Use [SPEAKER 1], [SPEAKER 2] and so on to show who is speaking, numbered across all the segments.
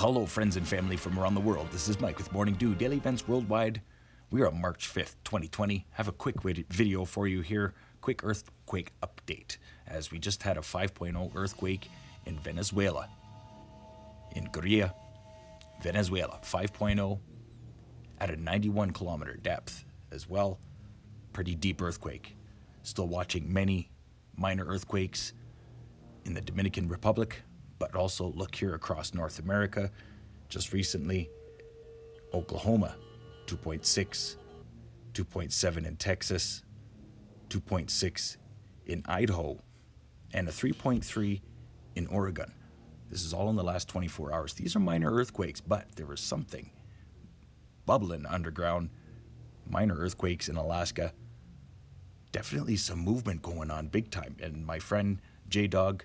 [SPEAKER 1] hello, friends and family from around the world. This is Mike with Morning Dew, daily events worldwide. We are on March 5th, 2020. Have a quick video for you here. Quick earthquake update, as we just had a 5.0 earthquake in Venezuela. In Gueiria, Venezuela, 5.0 at a 91 kilometer depth as well. Pretty deep earthquake. Still watching many minor earthquakes in the Dominican Republic, but also look here across North America. Just recently, Oklahoma, 2.6, 2.7 in Texas, 2.6 in Idaho, and a 3.3 in Oregon. This is all in the last 24 hours. These are minor earthquakes, but there was something bubbling underground. Minor earthquakes in Alaska. Definitely some movement going on big time. And my friend J Dog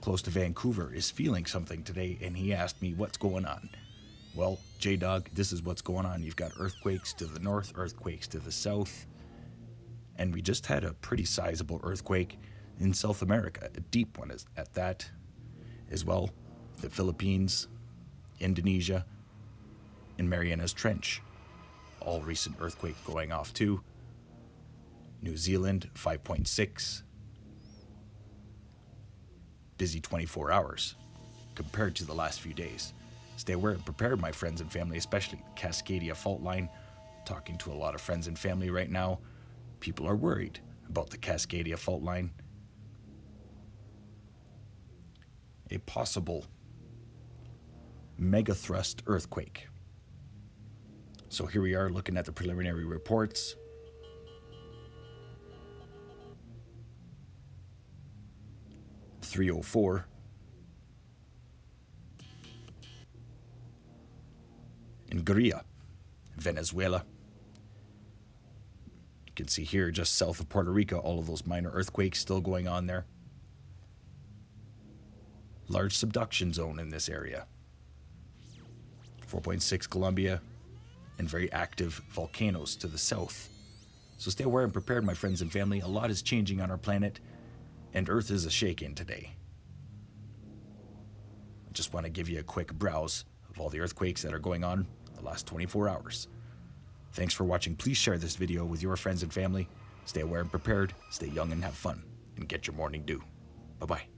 [SPEAKER 1] close to Vancouver, is feeling something today, and he asked me what's going on. Well, J Dog, this is what's going on. You've got earthquakes to the north, earthquakes to the south, and we just had a pretty sizable earthquake in South America, a deep one at that, as well. The Philippines, Indonesia, and Marianas Trench. All recent earthquake going off too. New Zealand 5.6, busy 24 hours compared to the last few days. Stay aware and prepared, my friends and family, especially the Cascadia fault line. Talking to a lot of friends and family right now. People are worried about the Cascadia fault line. A possible megathrust earthquake. So here we are looking at the preliminary reports. 304. In Gueiria, Venezuela. You can see here just south of Puerto Rico, all of those minor earthquakes still going on there. Large subduction zone in this area. 4.6 Colombia, and very active volcanoes to the south. So stay aware and prepared, my friends and family. A lot is changing on our planet and Earth is a shaking today. I just want to give you a quick browse of all the earthquakes that are going on the last 24 hours. Thanks for watching. Please share this video with your friends and family. Stay aware and prepared, stay young and have fun, and get your morning dew. Bye-bye.